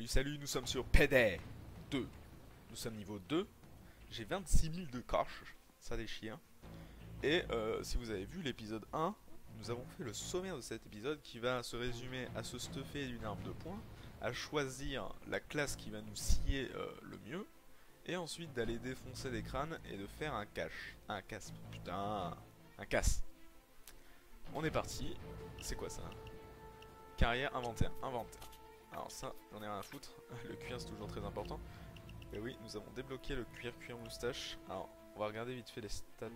Salut, salut, nous sommes sur PD 2. Nous sommes niveau 2. J'ai 26 000 de cash, ça déchire. Et euh, si vous avez vu l'épisode 1, nous avons fait le sommaire de cet épisode qui va se résumer à se stuffer d'une arme de poing, à choisir la classe qui va nous scier euh, le mieux, et ensuite d'aller défoncer des crânes et de faire un cache. Un casse, putain, un casse. On est parti. C'est quoi ça? Carrière, inventaire, inventaire. Alors ça, j'en ai rien à foutre. Le cuir, c'est toujours très important. Et oui, nous avons débloqué le cuir, cuir moustache. Alors, on va regarder vite fait les stats.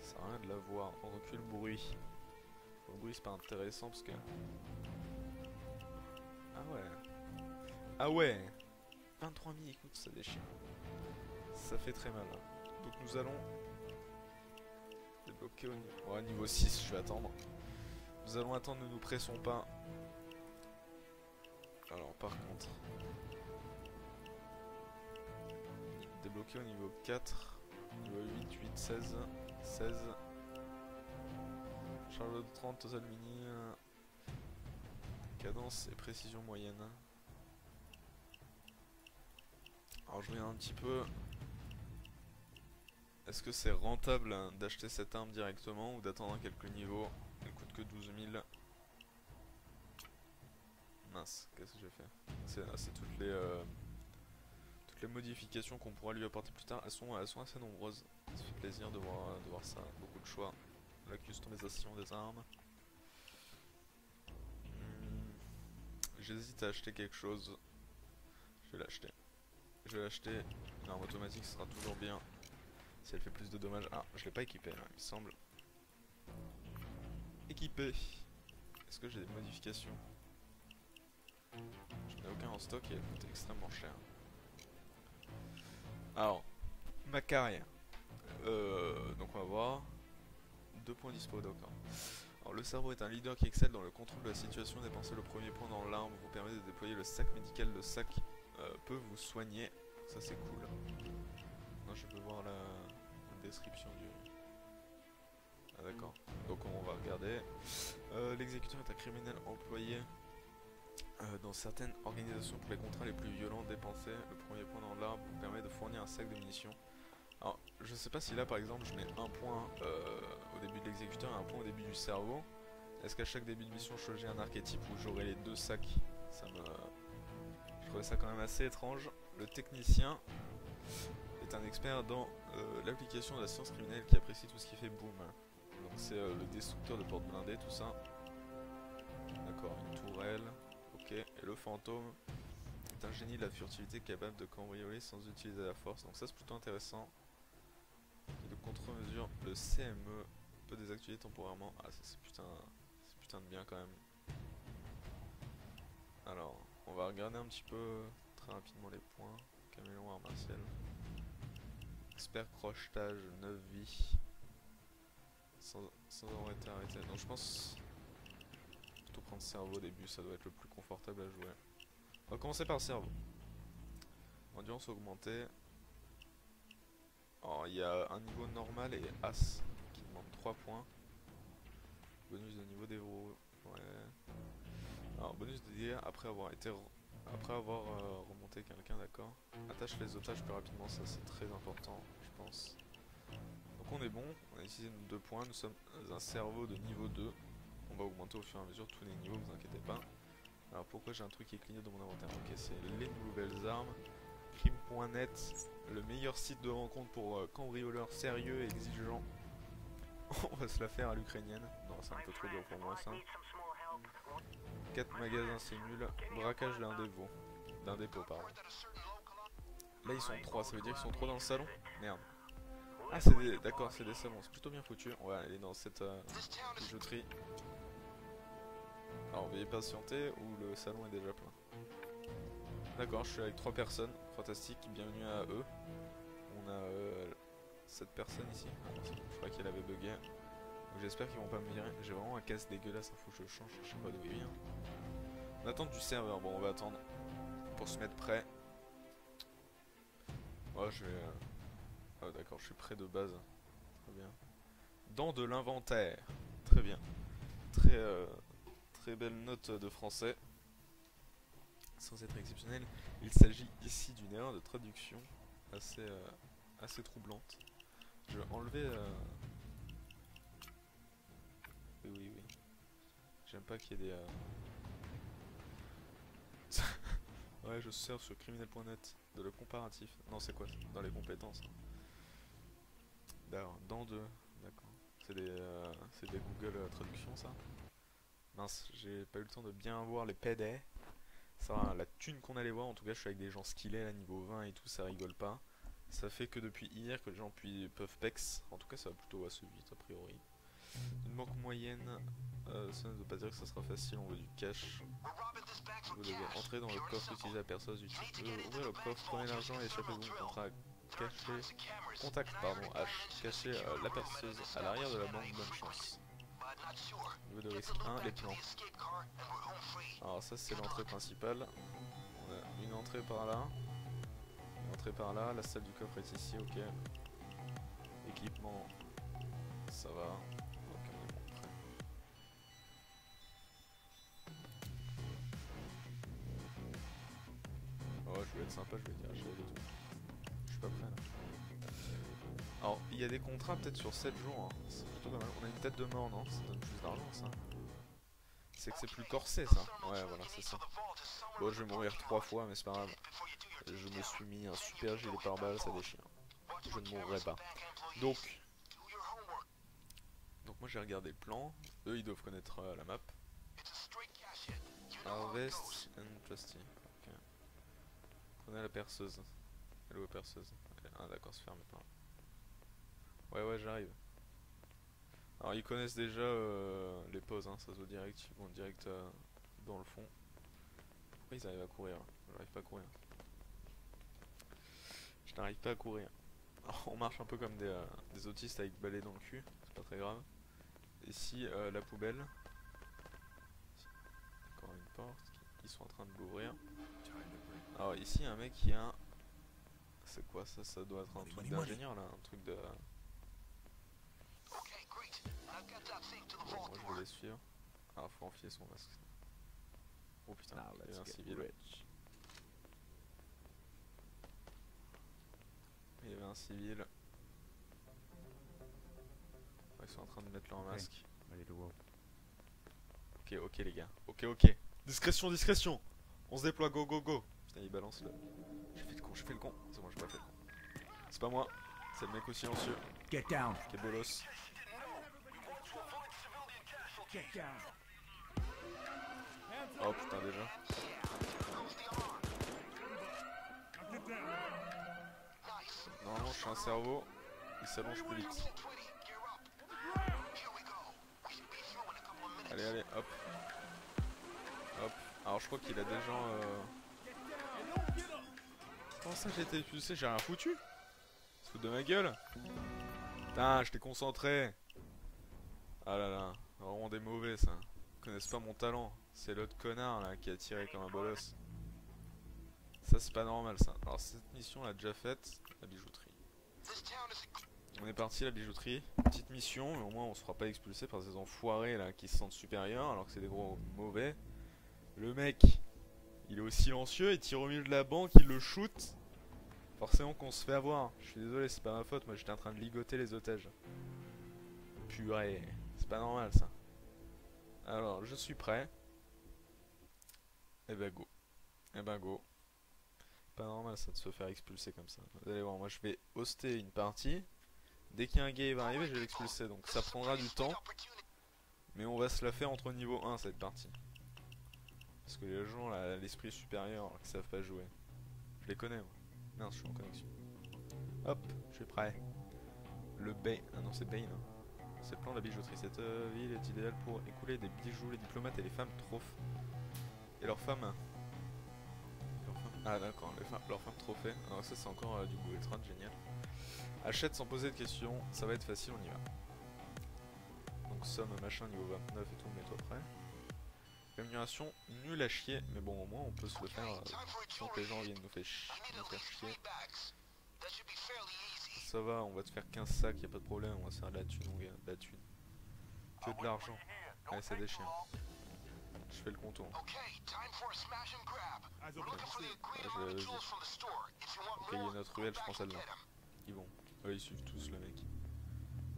Ça sert à rien de la voir. On recule le bruit. Le bruit, c'est pas intéressant parce que... Ah ouais. Ah ouais 23 000 écoute, ça déchire. Ça fait très mal. Donc nous allons débloquer au niveau, ouais, niveau 6, je vais attendre. Nous allons attendre, ne nous pressons pas. Alors par contre, débloquer au niveau 4, niveau 8, 8, 16, 16. Charge de 30, total mini. Cadence et précision moyenne. Alors je regarde un petit peu. Est-ce que c'est rentable d'acheter cette arme directement ou d'attendre quelques niveaux? Elle coûte que 12 000. Qu'est-ce que j'ai fait C'est toutes les euh, toutes les modifications qu'on pourra lui apporter plus tard. Elles sont, elles sont assez nombreuses. Ça fait plaisir de voir, de voir ça. Beaucoup de choix. La customisation des armes. Hmm. J'hésite à acheter quelque chose. Je vais l'acheter. Je vais l'acheter. Une arme automatique, sera toujours bien. Si elle fait plus de dommages. Ah, je l'ai pas équipé là, il me semble. Équipé. Est-ce que j'ai des modifications? Je n'ai aucun en stock et elle coûte extrêmement cher. Alors, ma carrière. Euh, donc on va voir. Deux points dispo, d'accord. Alors le cerveau est un leader qui excelle dans le contrôle de la situation. Dépenser le premier point dans l'arme vous permet de déployer le sac médical. Le sac euh, peut vous soigner. Ça c'est cool. Non, je peux voir la, la description du... Ah d'accord. Donc on va regarder. Euh, L'exécuteur est un criminel employé euh, dans certaines organisations pour les contrats les plus violents dépensés. Le premier point dans l'arbre permet de fournir un sac de munitions. Alors, je sais pas si là par exemple je mets un point euh, au début de l'exécuteur et un point au début du cerveau. Est-ce qu'à chaque début de mission je choisis un archétype où j'aurai les deux sacs? Ça me... Je trouvais ça quand même assez étrange. Le technicien est un expert dans euh, l'application de la science criminelle qui apprécie tout ce qui fait boom. Donc c'est le destructeur de porte blindées, tout ça. Et le fantôme est un génie de la furtivité capable de cambrioler sans utiliser la force. Donc ça c'est plutôt intéressant. De contre-mesure, le CME peut désactiver temporairement. Ah ça c'est putain, putain de bien quand même. Alors, on va regarder un petit peu très rapidement les points. Caméléon martial. Expert crochetage, 9 vies. Sans, sans avoir été arrêté. Donc je pense plutôt prendre cerveau au début, ça doit être le plus confortable à jouer. On va commencer par le cerveau. Endurance augmentée. Alors il y a un niveau normal et As qui demande 3 points. Bonus de niveau des Ouais. Alors bonus de dégâts après avoir été après avoir euh, remonté quelqu'un, d'accord. Attache les otages plus rapidement, ça c'est très important, je pense. Donc on est bon, on a utilisé nos deux points, nous sommes un cerveau de niveau 2. On va augmenter au fur et à mesure tous les niveaux, vous inquiétez pas. Alors pourquoi j'ai un truc qui clignote dans mon inventaire Ok, c'est les nouvelles armes. Crime.net, le meilleur site de rencontre pour euh, cambrioleurs sérieux et exigeants. on va se la faire à l'ukrainienne. Non, c'est un peu trop dur pour moi ça. 4 magasins c'est nul. Braquage d'un dépôt. D'un dépôt, pardon. Là ils sont 3, ça veut dire qu'ils sont 3 dans le salon Merde. Ah c'est. D'accord, c'est des salons, c'est plutôt bien foutu. On va aller dans cette euh. Alors veuillez patienter ou le salon est déjà plein. D'accord, je suis avec 3 personnes. Fantastique, bienvenue à eux. On a euh, cette personne ici. Je crois qu'elle avait bugué. J'espère qu'ils vont pas me virer. J'ai vraiment un casse dégueulasse, il faut que je change, je sais pas d'où il vient. On attend du serveur, bon on va attendre pour se mettre prêt. Oh je vais... Euh, ah d'accord, je suis prêt de base. Très bien. Dans de l'inventaire. Très bien. Très, euh, très belle note de français. sans être exceptionnel. Il s'agit ici d'une erreur de traduction assez, euh, assez troublante. Je vais enlever... euh, Oui, oui, oui. J'aime pas qu'il y ait des... euh, ouais, je sers sur criminel.net de le comparatif. Non, c'est quoi Dans les compétences. hein. D'accord, dans deux. D'accord. C'est des, euh, des Google Traduction, ça? Mince, j'ai pas eu le temps de bien voir les PD. Ça, va, la thune qu'on allait voir, en tout cas, je suis avec des gens skillés, là, niveau 20 et tout, ça rigole pas. Ça fait que depuis hier que les gens peuvent PEX. En tout cas, ça va plutôt assez vite, a priori. Une banque moyenne, euh, ça ne veut pas dire que ça sera facile, on veut du cash. Vous devez entrer dans le coffre utilisé à personne du type euh, ouvrez le coffre, prenez l'argent et échappez-vous. Contrat caché. Contact, pardon, H. Euh, la perceuse à l'arrière de la banque, bonne chance. Niveau de risque 1, les plans. Alors ça c'est l'entrée principale. On a une entrée par là. Une entrée par là, la salle du coffre est ici, ok. Équipement, ça va. Ok, on est bon, prêt. Oh, je vais être sympa, je vais dire tout. Je suis pas prêt là. Alors, il y a des contrats peut-être sur 7 jours. hein. C'est plutôt pas mal. On a une tête de mort, non? Ça donne plus d'argent ça. C'est que c'est plus corsé ça. Ouais, voilà, c'est ça. Bon, je vais mourir 3 fois, mais c'est pas grave. Je me suis mis un super gilet pare-balles, ça déchire. Je ne mourrai pas. Donc, donc moi j'ai regardé le plan. Eux ils doivent connaître euh, la map. Harvest and Trusty. Ok. Prenez la perceuse. La perceuse? Ah d'accord, c'est fermé par là. Ouais ouais j'arrive. Alors ils connaissent déjà euh, les pauses, hein, ça se voit direct, ils vont direct euh, dans le fond. Pourquoi ils arrivent à courir J'arrive pas à courir. Je n'arrive pas à courir. On marche un peu comme des, euh, des autistes avec balai dans le cul, c'est pas très grave. Ici la poubelle. Encore une porte, ils sont en train de l'ouvrir. Alors ici un mec qui a... C'est quoi ça? Ça doit être un truc d'ingénieur là, un truc de... moi je vais les suivre. Ah faut enfiler son masque. Oh putain, Now il y a un get civil. rich. Il y avait un civil. Ils sont en train de mettre leur masque. Ok, ok les gars. Ok, ok. Discrétion, discrétion On se déploie, go, go, go Putain, il balance le... J'ai fait le con, j'ai fait le con. C'est bon, j'ai pas fait le con. C'est pas moi, c'est le mec au silencieux, Get down. qui est bolos. Oh putain, déjà. Normalement, je suis un cerveau, il s'allonge plus vite. Allez, allez, hop. Hop. Alors, je crois qu'il a des gens. Euh... Comment ça, j'ai été expulsé J'ai rien foutu? Se fout de ma gueule? Putain, j'étais concentré. Ah là là, vraiment des mauvais ça. Ils connaissent pas mon talent. C'est l'autre connard là qui a tiré comme un bolos. Ça c'est pas normal ça. Alors cette mission on l'a déjà faite, la bijouterie. On est parti la bijouterie, petite mission, mais au moins on se fera pas expulser par ces enfoirés là qui se sentent supérieurs alors que c'est des gros mauvais. Le mec, il est au silencieux, il tire au milieu de la banque, il le shoot. Forcément qu'on se fait avoir. Je suis désolé, c'est pas ma faute, moi j'étais en train de ligoter les otages. Purée, c'est pas normal ça. Alors, je suis prêt. Et ben go. Et ben go. Pas normal ça de se faire expulser comme ça. Vous allez voir, moi je vais hoster une partie. Dès qu'il y a un gay qui va arriver, je vais l'expulser. Donc ça prendra du temps. Mais on va se la faire entre niveau 1 cette partie. Parce que les gens là, l'esprit supérieur qui savent pas jouer. Je les connais moi. Merde, je suis en connexion. Hop, je suis prêt. Le Bane. Ah non, c'est Bane. hein. C'est le plan de la bijouterie. Cette euh, ville est idéale pour écouler des bijoux, les diplomates et les femmes trophées. Et leurs femmes. leurs femmes- Ah d'accord, les femmes- leurs femmes trophées. Alors ça c'est encore euh, du Google Trad, génial. Achète sans poser de questions, ça va être facile, on y va. Donc somme machin niveau 29 et tout, mets-toi prêt. Rémunération nulle à chier, mais bon au moins on peut se le faire euh, sans que les gens viennent nous faire, nous faire chier. Ça va, on va te faire 15 sacs, y a pas de problème, on va se faire de la thune mon gars, de la thune. Que de l'argent. Allez, ça déchire. Je fais le contour. Okay, time for a smash and grab. As We're looking for the Ouais, agreed je amount vais- of vas-y. jewels from the store. If you want Ok, il y a more, une autre go ruelle, je prends celle-là. Ils vont. Ouais, ils suivent tous le mec.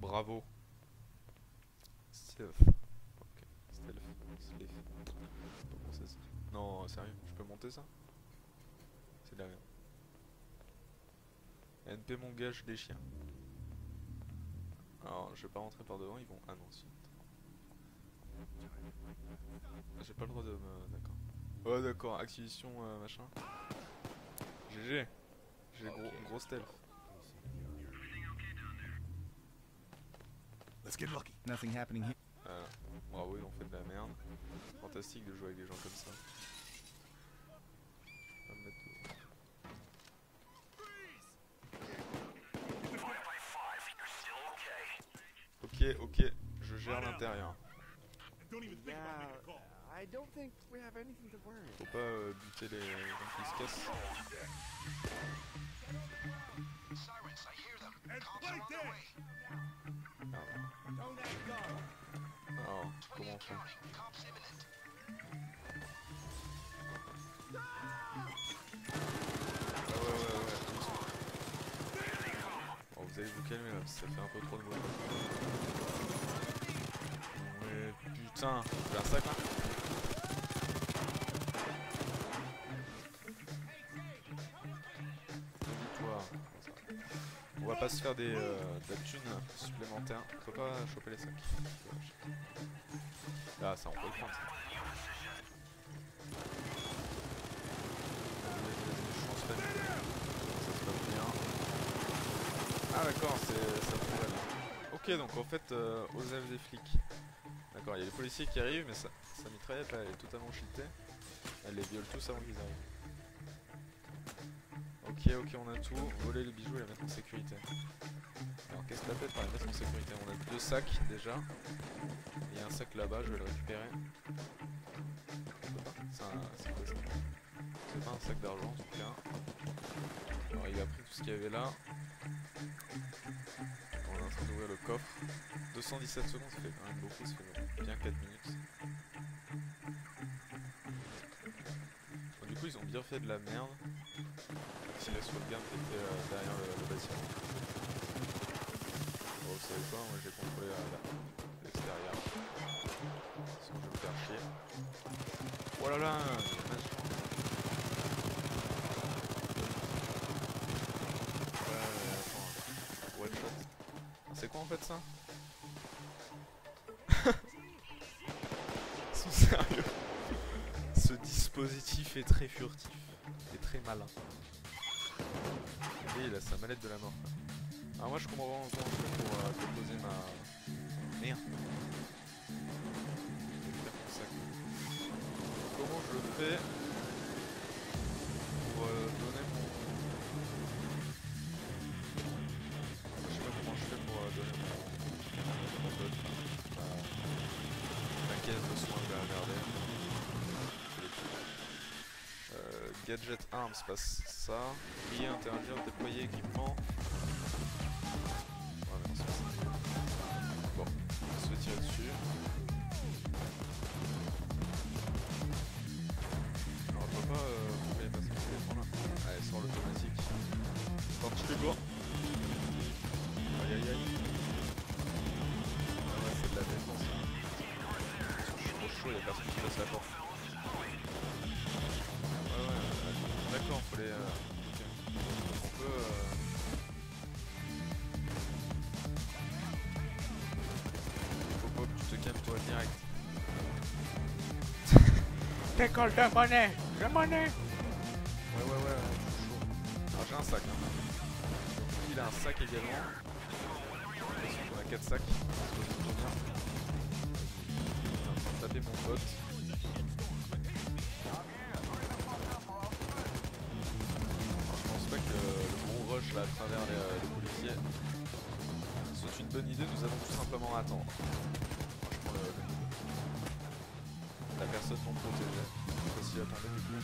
Bravo. Stealth. Ok. Se dit. Non, sérieux, je peux monter ça? C'est de la merde. NP mon gage des chiens. Alors, je vais pas rentrer par devant, ils vont. Ah non, si. J'ai pas le droit de me. D'accord. Ouais, d'accord, acquisition euh, machin. GG. J'ai gros, gros stealth. Let's get lucky. Nothing happening here. Voilà. Bravo, ils ont fait de la merde. Fantastique de jouer avec des gens comme ça. On va me mettre tout. Ok, ok, je gère l'intérieur. Don't even think about making a call. I don't think we have anything to worry. Faut pas euh, buter les gens qui se cassent. Alors, alors, 20 comment on fait? Ah ouais, ouais, ouais, ils sont- Bon, vous allez vous calmer là, parce que ça fait un peu trop de bruit. Putain, j'ai un sac là Toi, on va pas se faire des, euh, de la thune supplémentaire. On peut pas choper les sacs. Ah, ça, on peut le prendre. Ça. Je pense pas. Ah d'accord, c'est ça là. Ok, donc en fait, euh, aux ailes des flics. Il y a les policiers qui arrivent, mais sa, sa mitraillette là, elle est totalement cheatée. Elle les viole tous avant qu'ils arrivent. Ok, ok, on a tout. Voler les bijoux et les mettre en sécurité. Alors qu'est-ce que t'as fait par les mettre en sécurité? On a deux sacs déjà. Il y a un sac là-bas, je vais le récupérer. C'est quoi ça? C'est pas un sac d'argent en tout cas. Alors il a pris tout ce qu'il y avait là. Le coffre. 217 secondes, ça fait quand même beaucoup, ça fait bien 4 minutes. Du coup ils ont bien fait de la merde. Si la sauvegarde était euh, derrière le, bâtiment. Vous savez quoi, moi j'ai contrôlé euh, l'extérieur. Sinon je vais me faire chier. Oh là là, en fait ça Ils sont sérieux Ce dispositif est très furtif et très malin. Et il a sa mallette de la mort. Alors moi je comprends vraiment comment je fais pour euh, déposer ma... Merde. Comment je fais pour euh, gadget arms, c'est pas ça. Prier, interagir, déployer équipement. Direct. Décolle de monnaie De monnaie Ouais, ouais, ouais, chaud. Alors j'ai un sac. Hein. Il a un sac également. On a 4 sacs. Train de taper mon pote. Je pense pas que le gros rush là à travers les, euh, les policiers soit une bonne idée. Nous allons tout simplement attendre. La personne non protégée. Je sais pas s'il attendait du coup.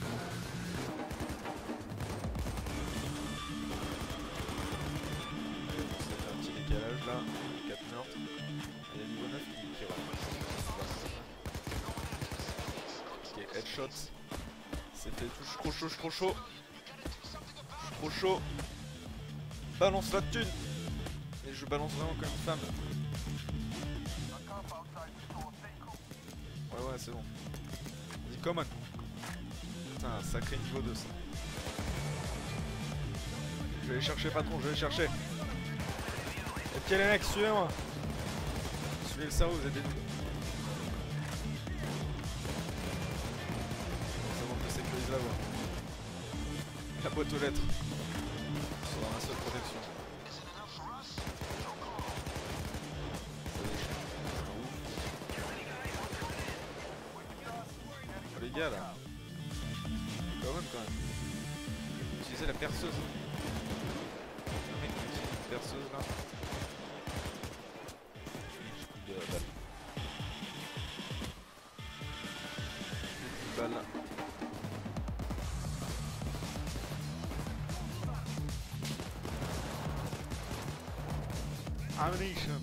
Ça fait un petit décalage là. 4 meurtres. Il y a niveau 9 qui, qui rentre. headshot. C'est fait, touche trop chaud, trop chaud. Je suis trop chaud. Balance la thune Et je balance vraiment comme une femme. Ouais ouais c'est bon. Vas-y come on. Putain sacré niveau 2 ça. Je vais aller chercher patron, je vais aller chercher. Ok les mecs, suivez-moi. Suivez le cerveau, vous êtes des nuls. C'est bon, je sécurise la voie? La boîte aux lettres. Sera ma seule protection. Ammunition.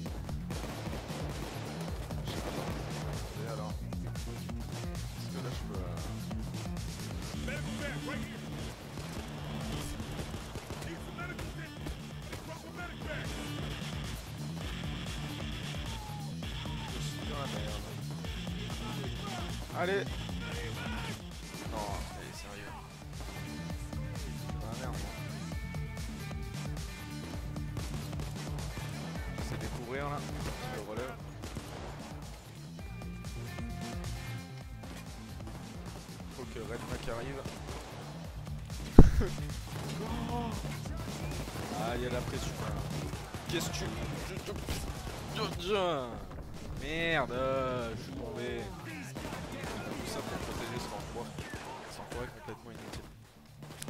Je sais pas. Et alors Parce que là je peux. euh, Medical bag right here. Need some medical attention. Drop a medic bag. Je suis dans la merde. Merde, euh, je suis tombé. Tout ça pour protéger son emploi. Son emploi est complètement inutile.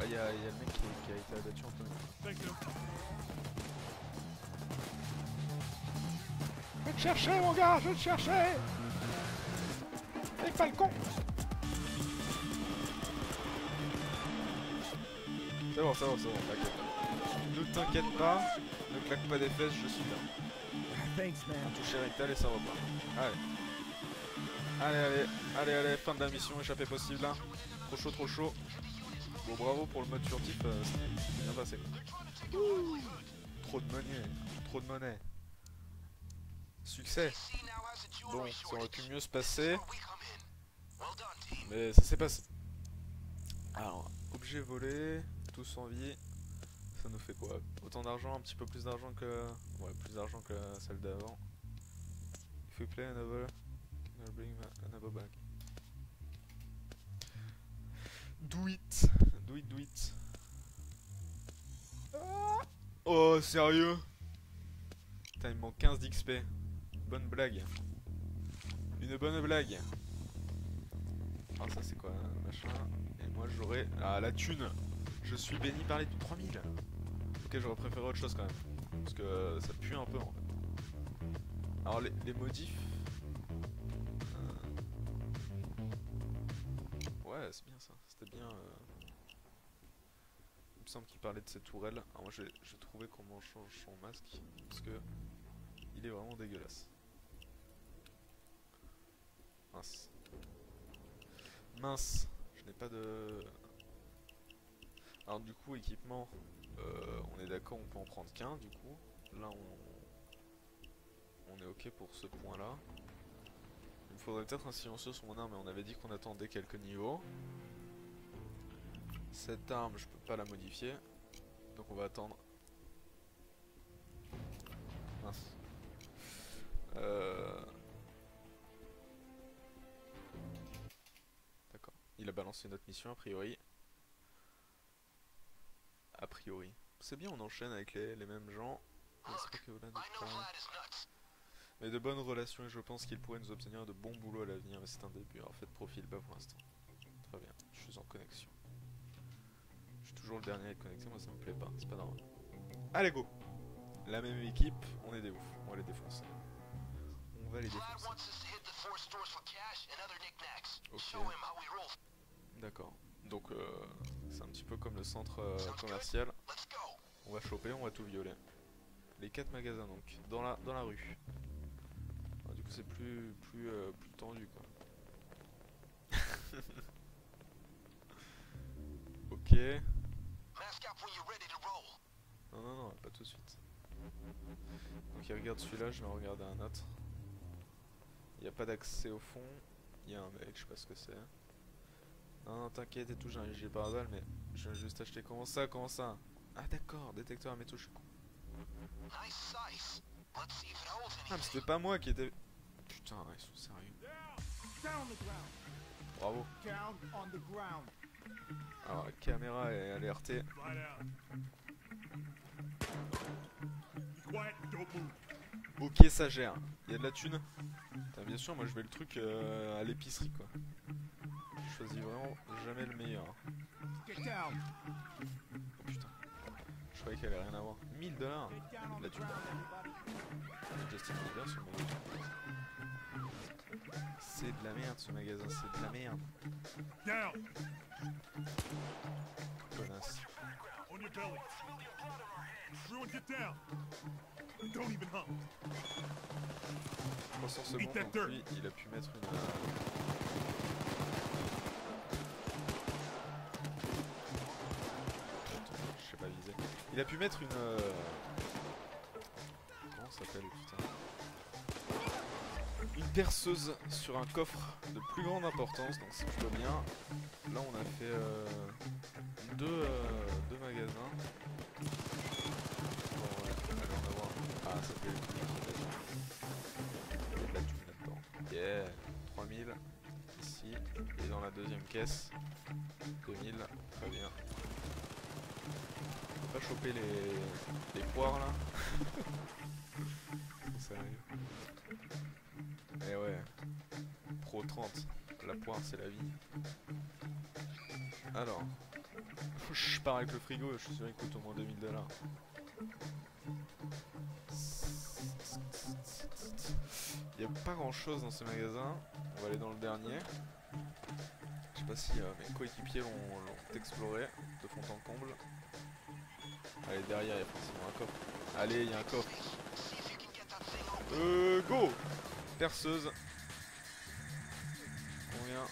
Ah, il y, a il y a le mec qui, qui a été abattu en you. Je vais te chercher, mon gars, je vais te chercher Et Falcon C'est bon, c'est bon, c'est bon, t'inquiète. Ne t'inquiète pas, ne claque pas des fesses, je suis là. Thanks, man. Toucher rectal et ça repart. Allez. Allez, allez, allez, allez, fin de la mission, échappée possible là. Trop chaud, trop chaud. Bon, bravo pour le mode furtif, euh, c'est bien passé. Trop de monnaie, trop de monnaie. Succès. Bon, ça aurait pu mieux se passer, mais ça s'est passé. Alors, objet volé, tous en vie. Ça nous fait quoi Autant d'argent, un petit peu plus d'argent que. Ouais, plus d'argent que celle d'avant. If we play another, I'll bring another bag. Do it Do it, do it Ah Oh, sérieux Putain, il me manque 15 d'XP. Bonne blague. Une bonne blague. Ah, ça c'est quoi Machin? Et moi j'aurais. Ah, la thune Je suis béni par les 3000 Ok, j'aurais préféré autre chose quand même. Parce que ça pue un peu en fait. Alors, les, modifs. euh, Ouais, c'est bien ça. C'était bien. euh, Il me semble qu'il parlait de cette tourelle. Alors, moi, vais trouver comment change son masque. Parce que. Il est vraiment dégueulasse. Mince. Mince. Je n'ai pas de. Alors, du coup, équipement. Euh, on est d'accord, on peut en prendre qu'un du coup. Là, on, on est ok pour ce point-là. Il me faudrait peut-être un silencieux sur mon arme, mais on avait dit qu'on attendait quelques niveaux. Cette arme, je peux pas la modifier. Donc on va attendre. Mince. Euh... D'accord. Il a balancé notre mission a priori. Priori. C'est bien, on enchaîne avec les, les mêmes gens. Que. Vlad. Mais de bonnes relations et je pense qu'il pourrait nous obtenir de bons boulots à l'avenir, mais c'est un début. Alors faites profil bas pour l'instant. Très bien, je suis en connexion. Je suis toujours le dernier à être connecté, moi ça me plaît pas, c'est pas normal. Allez go La même équipe, on est des oufs, on va les défoncer. On va les défoncer. Ok. D'accord. Donc euh, c'est un petit peu comme le centre euh, commercial. On va choper, on va tout violer. Les quatre magasins donc, dans la, dans la rue. Ah, du coup c'est plus, plus, euh, plus tendu quoi. Roll. Non, non, non, pas tout de suite. Donc il regarde celui-là, je vais en regarder un autre. Il n'y a pas d'accès au fond. Il y a un mec, je sais pas ce que c'est. Non, non, t'inquiète et tout, j'ai un gilet pare-balles, mais je viens juste acheter. Comment ça, comment ça? Ah d'accord, détecteur à métaux, je suis con. Ah, mais c'était pas moi qui était... Putain, ils sont sérieux. Bravo. Alors la caméra est alertée. Ok, ça gère. Il y a de la thune? Bien sûr, moi je vais le truc euh, à l'épicerie quoi. Je choisis vraiment jamais le meilleur. Down. Oh putain. Je croyais qu'elle allait rien avoir. 1000 dollars La thune. Justin Bieber sur dos. C'est de la merde ce magasin, c'est de la merde. Connasse. On your belly. Everyone get down. Don't even hump. 300 secondes, Eat that dirt. il a pu mettre une... Il a pu mettre une... euh, Comment ça s'appelle, putain Une perceuse sur un coffre de plus grande importance, donc c'est plutôt bien. Là, on a fait euh, deux, euh, deux magasins. Bon, ouais, allez en avoir. Ah, ça fait. Il y a de la là-dedans. Yeah 3000 ici. Et dans la deuxième caisse, 2000. Très bien. Pas choper les, les poires là Sérieux Eh ouais. Pro 30. La poire c'est la vie. Alors. Je pars avec le frigo, je suis sûr qu'il coûte au moins 2000 dollars. Il n'y a pas grand chose dans ce magasin. On va aller dans le dernier. Si euh, mes coéquipiers l'ont exploré de fond en comble. Allez, derrière, il y a forcément un coffre. Allez, il y a un coffre. Euh, go Perceuse. Combien?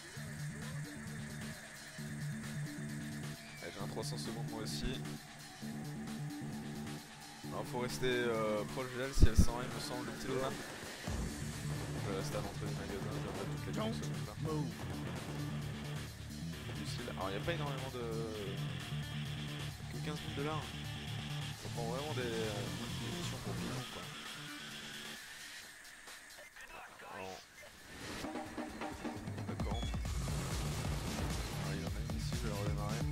Allez, J'ai un 300 secondes moi aussi. Alors faut rester euh, proche d'elle si elle sent, il me semble, le téléphone. Je vais rester à l'entrée du magasin, vais toutes les 30 secondes là. Alors il n'y a pas énormément de... que 15 000 dollars. Ça prend vraiment des, des missions pour quoi. D'accord. Alors, il en a ici, je vais redémarrer.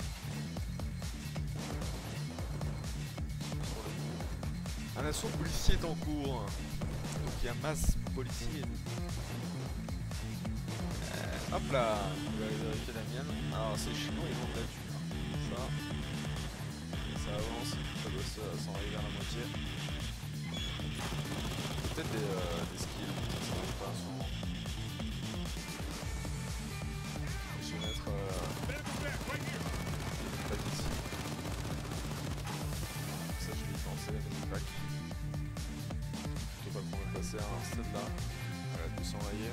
Un assaut policier est en cours. Donc il y a masse policier. Hop là Je vais aller vérifier la mienne. Alors c'est chinois, ils ont de la thune. hein. Ça. Ça avance, ça doit se- s'enrayer vers la moitié. Peut-être des, euh, des skills, ça s'arrête pas souvent. Je vais mettre euh, pas d'ici. Ça je vais y penser, mais pack. Je peux pas le passer à un stade là. Elle a pu s'enrayer.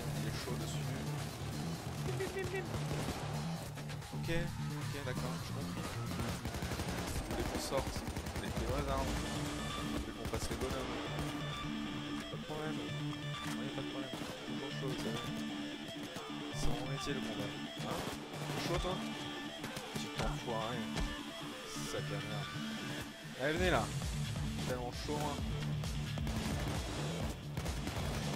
Il est chaud dessus. Ok, ok, d'accord, j'ai compris. Si vous qu'on sorte avec les vraies armes, qu'on fasse les bonhommes, pas de problème. A pas de problème. Toujours chaud, vous savez. C'est mon métier le combat. Hein? Chaud toi? Tu t'enfoiré. Sac à merde. Allez, venez là. Tellement chaud, hein.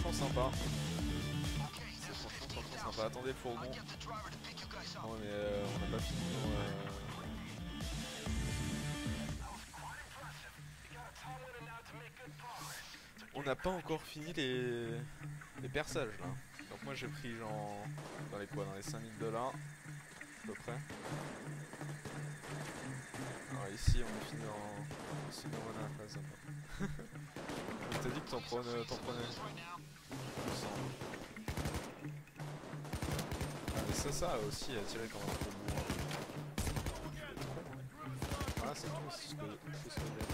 Franchement sympa. sympa. Attendez le fourgon. Get the driver to pick you guys up. Non mais euh, on n'a pas fini. euh. On n'a pas encore fini les, les perçages là. Donc moi j'ai pris genre dans les quoi Dans les 5000 dollars à peu près. Alors ici on est fini en... Ici on a la Je t'ai dit que t'en prenais... Mais ça aussi tiré comme un gros bourrin. Voilà c'est tout, c'est ce que, c'est ce que j'ai.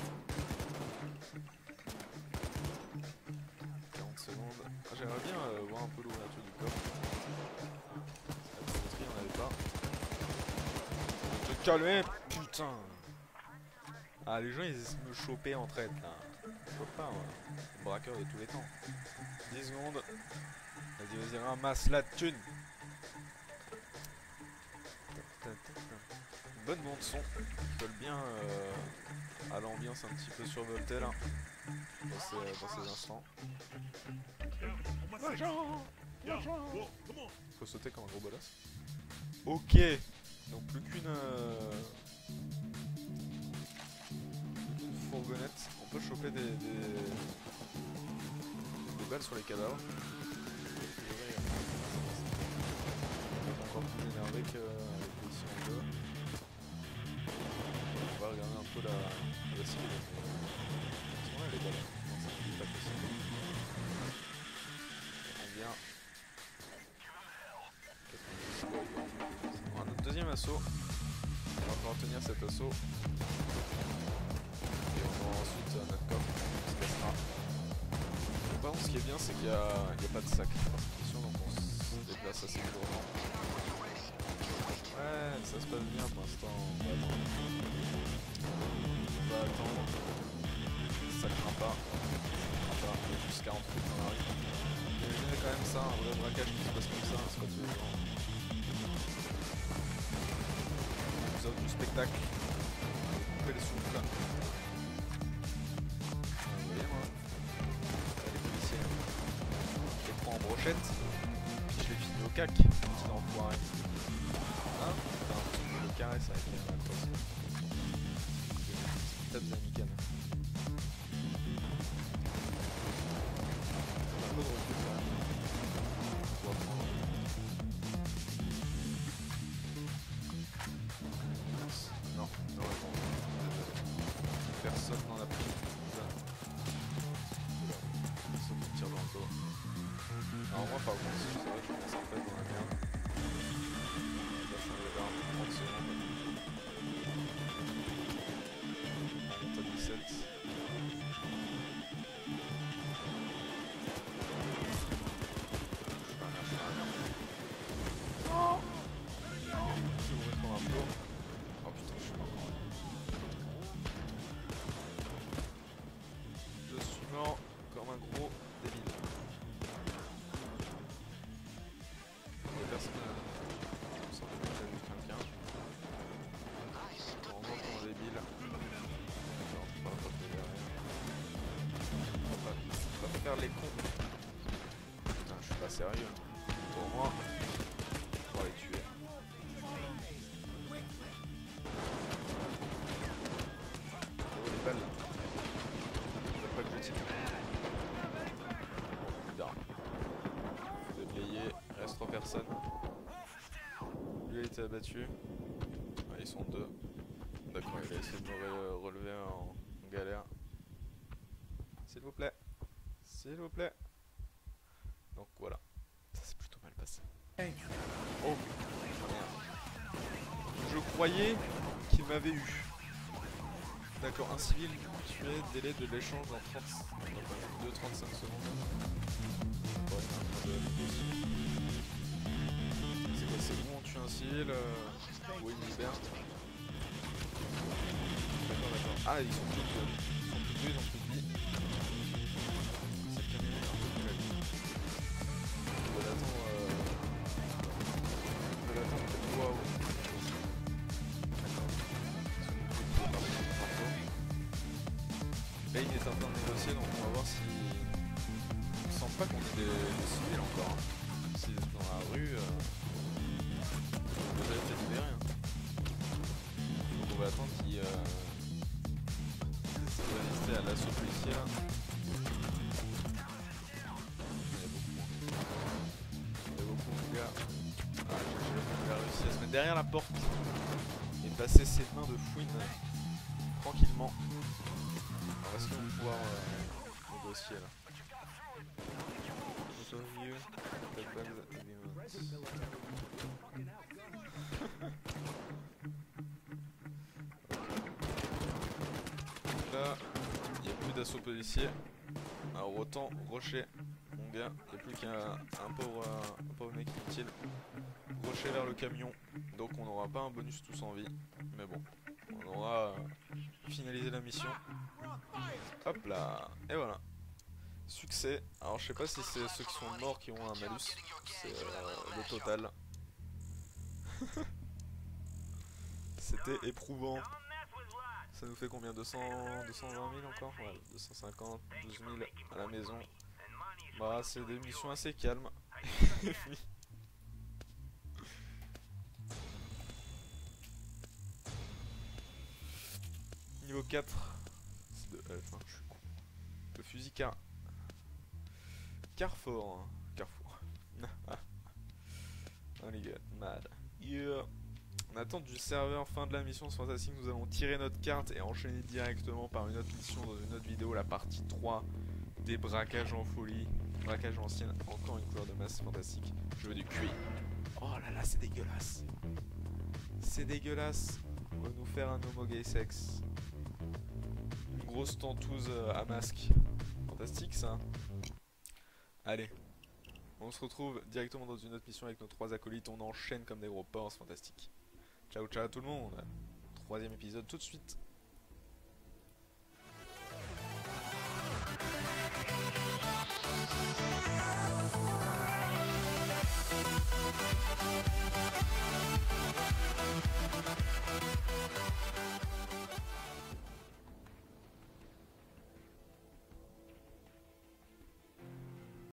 40 secondes. Ah, J'aimerais bien euh, voir un peu l'ouverture du coffre. La papeterie, on avait pas. Te calmer, putain Ah, les gens ils essaient de me choper en traite là. Je chope pas, moi. Braqueur de tous les temps. 10 secondes. Vas-y, vas-y, ramasse la thune Bonne bande son, qui colle bien euh, à l'ambiance un petit peu survoltée là, dans ces, dans ces instants. Faut sauter comme un gros bolos. Ok, donc plus qu'une euh, fourgonnette. On peut choper des, des, des balles sur les cadavres. On est encore plus énervé deux. On la, la cible. Parce qu'on a les balles. Pas possible. On vient on a notre deuxième assaut. On va pouvoir tenir cet assaut. Et on aura ensuite euh, notre coffre qui se cassera. Par contre, ce qui est bien, c'est qu'il n'y a, a pas de sac par mission, donc on se déplace assez librement. Ouais, ça se passe bien pour l'instant. On va attendre. Ça craint pas. Ça craint pas. Il y a juste 40 minutes dans la rue. Imaginez quand même ça, un vrai braquage qui se passe comme ça, c'est jours. Vous avez du spectacle. Coupez les souffles là. Vous voyez moi Les policiers. Je les prends en brochette. Puis je les finis au cac. Sérieux. Pour moi, on va les tuer. Oh les balles Faut pas que je tire. Putain. Déblayé, reste 3 personnes. Lui a été abattu. Ah, ils sont deux. D'accord, il a essayé de me re- relever en galère. S'il vous plaît. S'il vous plaît. Donc voilà. Ça s'est plutôt mal passé. Oh merde. Qu'il m'avait eu. D'accord, un civil tué, délai de l'échange en 30... 2-35 secondes. Ouais, un peu de aussi. C'est quoi, c'est bon, on tue un civil, euh... ou il D'accord, d'accord. Ah, ils sont deux. Ils sont deux, ils ont plus derrière la porte et passer ses mains de fouine tranquillement. Alors est-ce qu'on va pouvoir euh, négocier là. Là, il n'y a plus d'assaut policier. Alors autant rocher, mon gars, il n'y a plus qu'un un pauvre, euh, un pauvre mec inutile. Rocher vers le camion, donc on n'aura pas un bonus tous en vie. Mais bon, on aura euh, finalisé la mission. Hop là, et voilà. Succès. Alors je sais pas si c'est ceux qui sont morts qui ont un malus. C'est euh, le total. C'était éprouvant. Ça nous fait combien? 200, 220 000 encore? Ouais, 250, 12 000 à la maison. Bah c'est des missions assez calmes. Niveau 4. C'est de hein, je suis con. Le fusil car... Carrefour. hein. Carrefour. oh les gars, mad. Yeah. En attente du serveur fin de la mission fantastique, nous allons tirer notre carte et enchaîner directement par une autre mission dans une autre vidéo, la partie 3 des braquages en folie. Braquage ancienne, encore une couleur de masse fantastique. Je veux du cuir. Oh là là, c'est dégueulasse. C'est dégueulasse. On va nous faire un homo gay sex. Grosse tentouse euh, à masque. Fantastique ça. Allez. On se retrouve directement dans une autre mission avec nos trois acolytes. On enchaîne comme des gros porcs, fantastique. Ciao ciao tout le monde. Troisième épisode tout de suite.